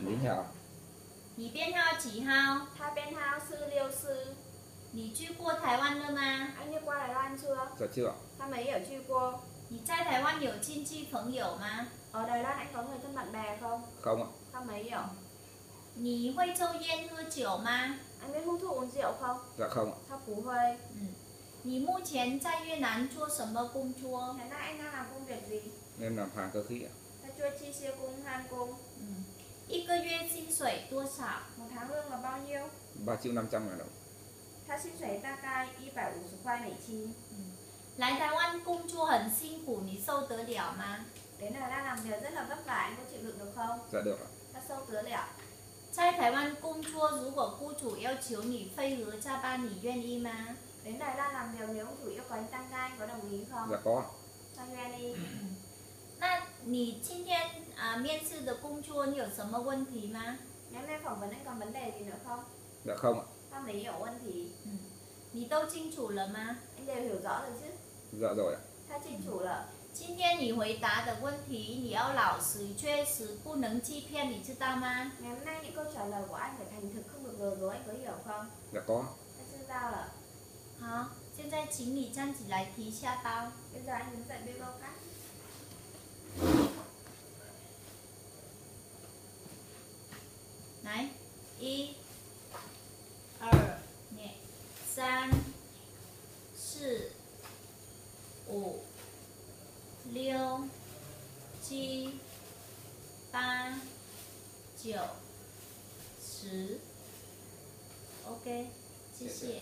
你好，你编号几号？他编号四六四。你去过台湾了吗？ Anh đi qua Đài Loan chưa? dạ chưa? Ta mấy ở chưa qua. 你在台湾有亲戚朋友吗？ Ở Đài Loan anh có người thân bạn bè không? Không ạ. Ta mấy ở. 你会抽烟喝酒吗？ Anh biết hút thuốc uống rượu không? Dạ không ạ. Ta phú hơi. 嗯，你目前在越南做什么工作？ Hiện nay anh đang làm công việc gì? Em làm hàng cơ khí ạ. Ta chua chi xia cung, han cung. 嗯， 一个月薪水多少？ Một tháng lương là bao nhiêu? 3 triệu 500 ngàn đồng. 他薪水大概一百五十块美金。来台湾工作很辛苦，你受得了吗？ Đến Đài Loan làm việc rất là vất vả, anh có chịu đựng được không? Dạ được ạ. Ta sâu tứa lẹo. 在台湾工作，如果雇主要求你配合加班，你愿意吗？ Đến Đài Loan làm việc nếu ông chủ yêu cầu anh tăng ca, anh có đồng ý không? Dạ có ạ. Ta愿意。那你今天 啊、面试的工作，你有什么问题吗？ Ngày hôm nay phỏng vấn anh còn vấn đề gì nữa không? Dạ không ạ. Ta mấy hiểu vấn题. 你都清楚了吗？ Anh đều hiểu rõ rồi chứ? Dạ rồi ạ. Ta chính chủ là 今天你回答的问题，你要老实，确实不能欺骗，你知道吗？ ngày hôm nay những câu trả lời của anh phải thành thực không được lừa dối anh có hiểu không? Dạ có. Ta chưa giao là 好，现在请你站起来提下包。 bây giờ anh hướng dẫn bê bao khác. 来，一、二、三、四、五、六、七、八、九、十。OK，谢谢。